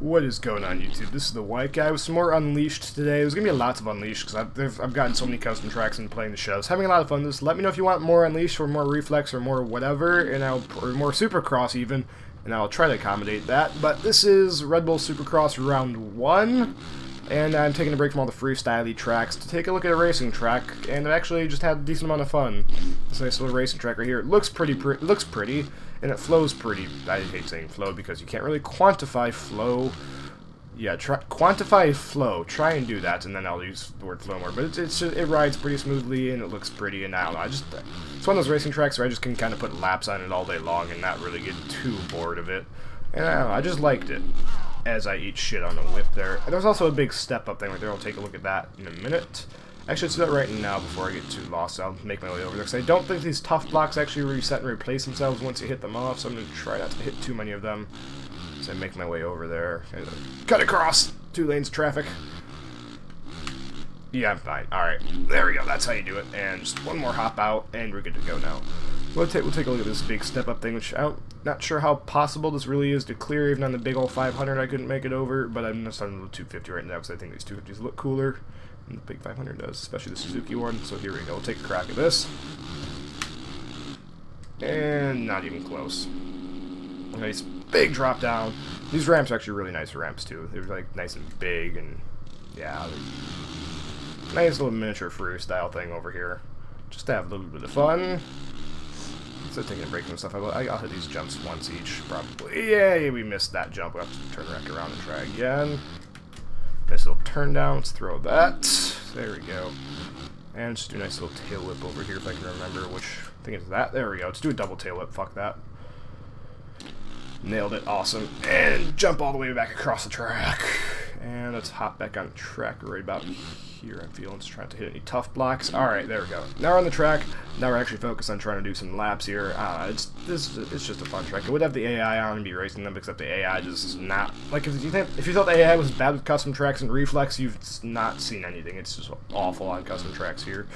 What is going on YouTube? This is the White Guy with some more Unleashed today. There's going to be lots of Unleashed because I've, I've gotten so many custom tracks and playing the shows. Having a lot of fun this. Let me know if you want more Unleashed or more Reflex or more whatever, and I'll, or more Supercross even, and I'll try to accommodate that. But this is Red Bull Supercross Round 1, and I'm taking a break from all the freestyle tracks to take a look at a racing track, and I've actually just had a decent amount of fun. This nice little racing track right here. It looks pretty, pre looks pretty and it flows pretty. I hate saying flow because you can't really quantify flow. Yeah, try, quantify flow. Try and do that, and then I'll use the word flow more. But it's, it's it rides pretty smoothly, and it looks pretty. And I don't know. I just it's one of those racing tracks where I just can kind of put laps on it all day long and not really get too bored of it. And I don't know. I just liked it as I eat shit on the whip there. There's also a big step up thing right there. I'll take a look at that in a minute. Actually, let's do that right now before I get too lost. I'll make my way over there. Because I don't think these tough blocks actually reset and replace themselves once you hit them off, so I'm going to try not to hit too many of them So I make my way over there. Cut across! Two lanes of traffic. Yeah, I'm fine. Alright, there we go. That's how you do it. And just one more hop out, and we're good to go now. We'll take, we'll take a look at this big step-up thing, which I'm not sure how possible this really is to clear. Even on the big old 500, I couldn't make it over, but I'm just on the 250 right now because I think these 250s look cooler than the big 500 does, especially the Suzuki one. So here we go. We'll take a crack at this. And not even close. Nice big drop down. These ramps are actually really nice ramps too. They're like nice and big and yeah. Nice little miniature freestyle thing over here. Just to have a little bit of fun. Instead of taking a break and stuff, I'll, I'll hit these jumps once each, probably. Yay, we missed that jump. We'll have to turn back around and try again. Nice little turn down. Let's throw that. There we go. And just do a nice little tail whip over here if I can remember which thing is that. There we go. Let's do a double tail whip. Fuck that. Nailed it. Awesome. And jump all the way back across the track. And let's hop back on track right about here, I'm feeling. Just trying to hit any tough blocks. Alright, there we go. Now we're on the track. Now we're actually focused on trying to do some laps here. Uh, it's this it's just a fun track. It would have the AI on and be racing them, except the AI just is not... Like, if you, think, if you thought the AI was bad with custom tracks and reflex, you've not seen anything. It's just awful on custom tracks here.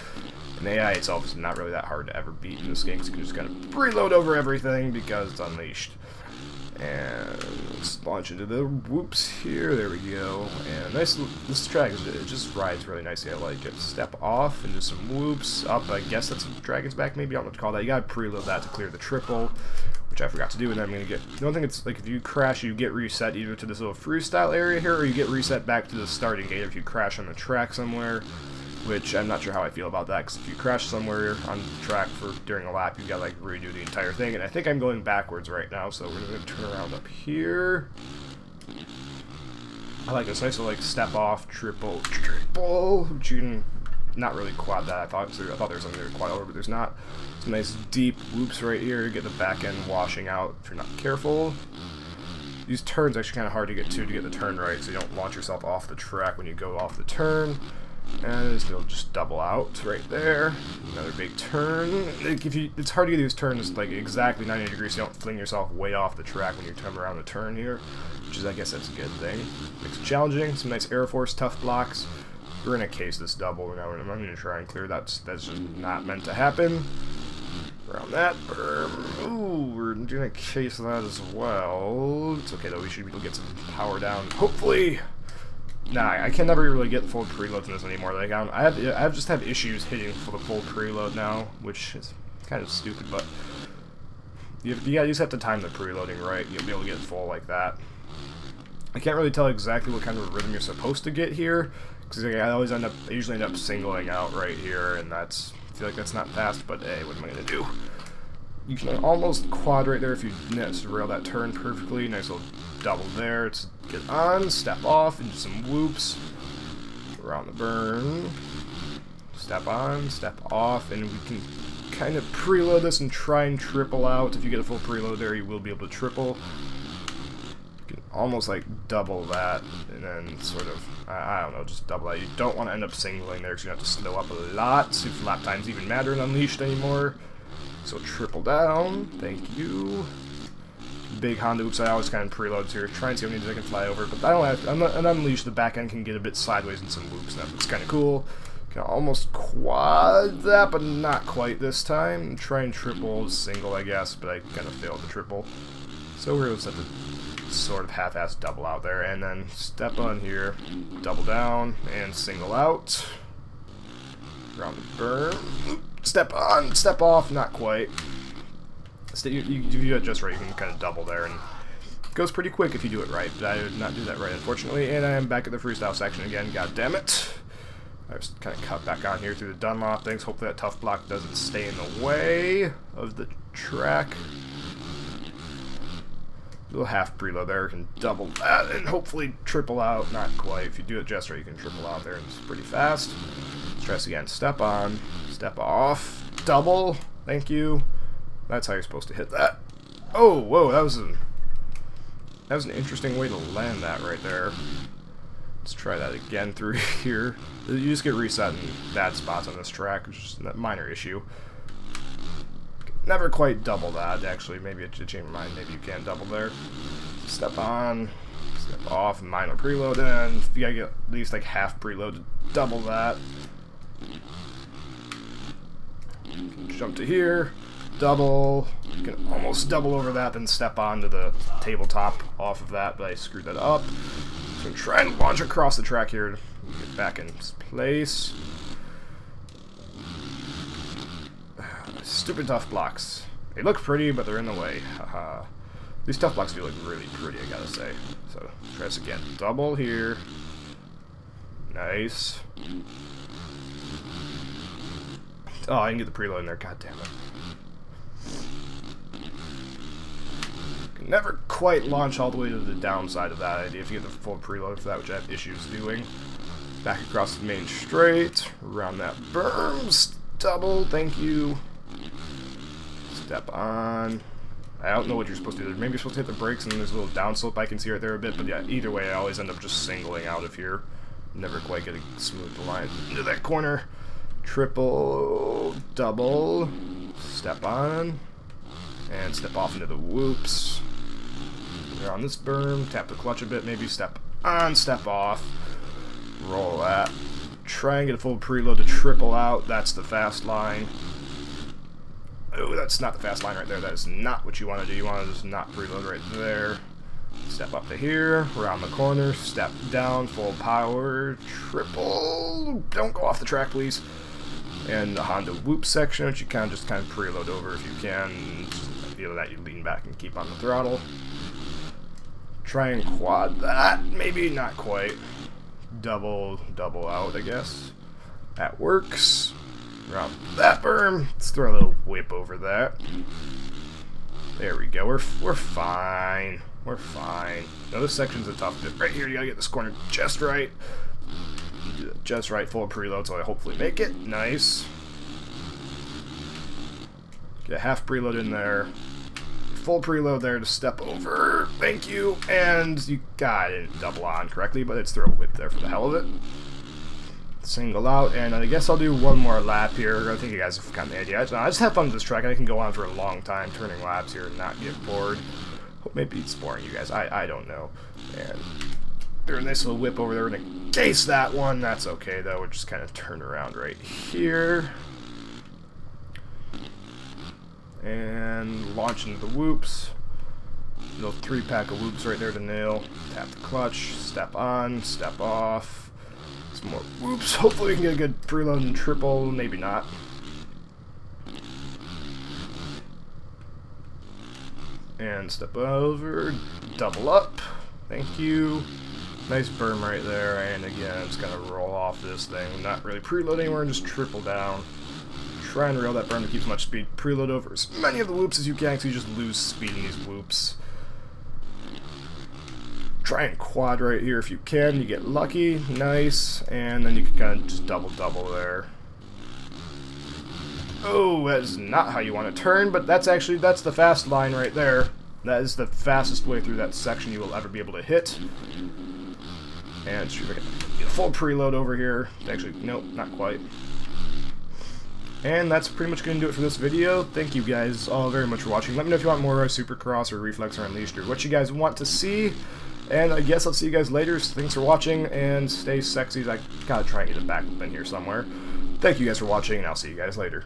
And the AI itself is not really that hard to ever beat in this game, because you can just kind of preload over everything because it's unleashed. And launch into the whoops here. There we go. And nice. This track it just rides really nicely. I like it. Step off into some whoops up. I guess that's Dragon's back. Maybe I don't know to call that. You gotta preload that to clear the triple, which I forgot to do. And I'm gonna get. The only thing it's like if you crash, you get reset either to this little freestyle area here, or you get reset back to the starting gate if you crash on the track somewhere which I'm not sure how I feel about that, because if you crash somewhere on track for during a lap, you've got to like redo the entire thing, and I think I'm going backwards right now, so we're to turn around up here. I like this nice little like step off, triple, triple, you can not really quad that. I thought I thought there was something there quad over, but there's not. Some nice deep whoops right here. Get the back end washing out if you're not careful. These turns actually kind of hard to get to to get the turn right, so you don't launch yourself off the track when you go off the turn. And it'll just double out right there. Another big turn. If you, it's hard to get these turns like exactly 90 degrees so you don't fling yourself way off the track when you turn around the turn here. Which is, I guess, that's a good thing. Makes it challenging. Some nice Air Force tough blocks. We're to case this double. I'm to try and clear that. That's just not meant to happen. Around that. Ooh, we're to case that as well. It's okay, though. We should be able to get some power down. Hopefully. Nah, I can never really get full preloads in this anymore. Like I'm, I have, I just have issues hitting for the full preload now, which is kind of stupid. But you, you, you just have to time the preloading right. You'll be able to get full like that. I can't really tell exactly what kind of rhythm you're supposed to get here, because like, I always end up, I usually end up singling out right here, and that's, I feel like that's not fast. But hey, what am I gonna do? you can almost quad right there if you rail that turn perfectly. Nice little double there. To get on, step off, into some whoops. Around the berm. Step on, step off, and we can kind of preload this and try and triple out. If you get a full preload there, you will be able to triple. You can almost like double that, and then sort of, I, I don't know, just double that. You don't want to end up singling there because you have to slow up a lot. See if lap times even matter in Unleashed anymore. So triple down, thank you. Big Honda, oops, I always kind of preloads here. Try and see how many I can fly over, but I don't have, I'm not, an unleash, the back end can get a bit sideways in some whoops, that looks kind of cool. Can almost quad that, but not quite this time. Try and triple single, I guess, but I kind of failed the triple. So we're going to sort of half-ass double out there, and then step on here, double down, and single out. Around the berm. Step on, step off, not quite. You, you, you do it just right, you can kind of double there, and it goes pretty quick if you do it right, but I did not do that right, unfortunately, and I am back at the freestyle section again, god damn it. I just kind of cut back on here through the Dunlop things. Hopefully that tough block doesn't stay in the way of the track. Little half preload there, can double that, and hopefully triple out. Not quite. If you do it just right, you can triple out there, and it's pretty fast. Stress again. Step on, step off, double. Thank you. That's how you're supposed to hit that. Oh, whoa, that was a that was an interesting way to land that right there. Let's try that again through here. You just get reset in bad spots on this track, which is a minor issue. Never quite double that, actually. Maybe it should change my mind. Maybe you can double there. Step on, step off, minor preload, and you gotta get at least like half preload to double that. Jump to here, double, can almost double over that, then step onto the tabletop off of that, but I screwed that up. So try and launch across the track here to get back in place. Stupid tough blocks. They look pretty, but they're in the way. Haha. These tough blocks do look really pretty, I gotta say. So, try this again. Double here. Nice. Oh, I didn't get the preload in there. God damn it. Never quite launch all the way to the downside of that idea if you get the full preload for that, which I have issues doing. Back across the main straight, around that berms, double, thank you. Step on. I don't know what you're supposed to do. Maybe you're supposed to hit the brakes and there's a little downslope I can see right there a bit, but yeah, either way I always end up just singling out of here. Never quite getting smooth the line into that corner. Triple, double, step on, and step off into the whoops on this berm, tap the clutch a bit, maybe step on, step off, roll that. Try and get a full preload to triple out, that's the fast line. Oh, that's not the fast line right there, that is not what you want to do, you want to just not preload right there. Step up to here, around the corner, step down, full power, triple, don't go off the track please. And the Honda Whoop section, which you can just kind of preload over if you can. Feel that you lean back and keep on the throttle. Try and quad that. Maybe not quite. Double, double out, I guess. That works. Around that berm. Let's throw a little whip over that. There we go. We're, we're fine. We're fine. Now this section's a tough bit. Right here, you gotta get this corner just right. Just right, full preload, so I hopefully make it. Nice. Get a half preload in there full preload there to step over. Thank you. And you got it double on correctly, but it's throw a whip there for the hell of it. Single out, and I guess I'll do one more lap here. I think you guys have gotten the idea. I just have fun with this track. and I can go on for a long time turning laps here and not get bored. Maybe it's boring, you guys. I, I don't know. And there's a nice little whip over there. We're going to case that one. That's okay, though. We'll just kind of turn around right here. And launch into the whoops. Little three pack of whoops right there to nail. Tap the clutch, step on, step off. Some more whoops. Hopefully we can get a good preload and triple, maybe not. And step over, double up. Thank you. Nice berm right there, and again, it's gonna roll off this thing. Not really preload anywhere, just triple down. Try and rail that berm to keep as much speed. Preload over as many of the whoops as you can so you just lose speed in these whoops. Try and quad right here if you can. You get lucky. Nice. And then you can kind of just double-double there. Oh, that is not how you want to turn, but that's actually, that's the fast line right there. That is the fastest way through that section you will ever be able to hit. And can get a full preload over here. Actually, nope, not quite. And that's pretty much going to do it for this video. Thank you guys all very much for watching. Let me know if you want more Supercross or Reflex or Unleashed or what you guys want to see. And I guess I'll see you guys later. Thanks for watching, and stay sexy. I gotta try and get it back up in here somewhere. Thank you guys for watching, and I'll see you guys later.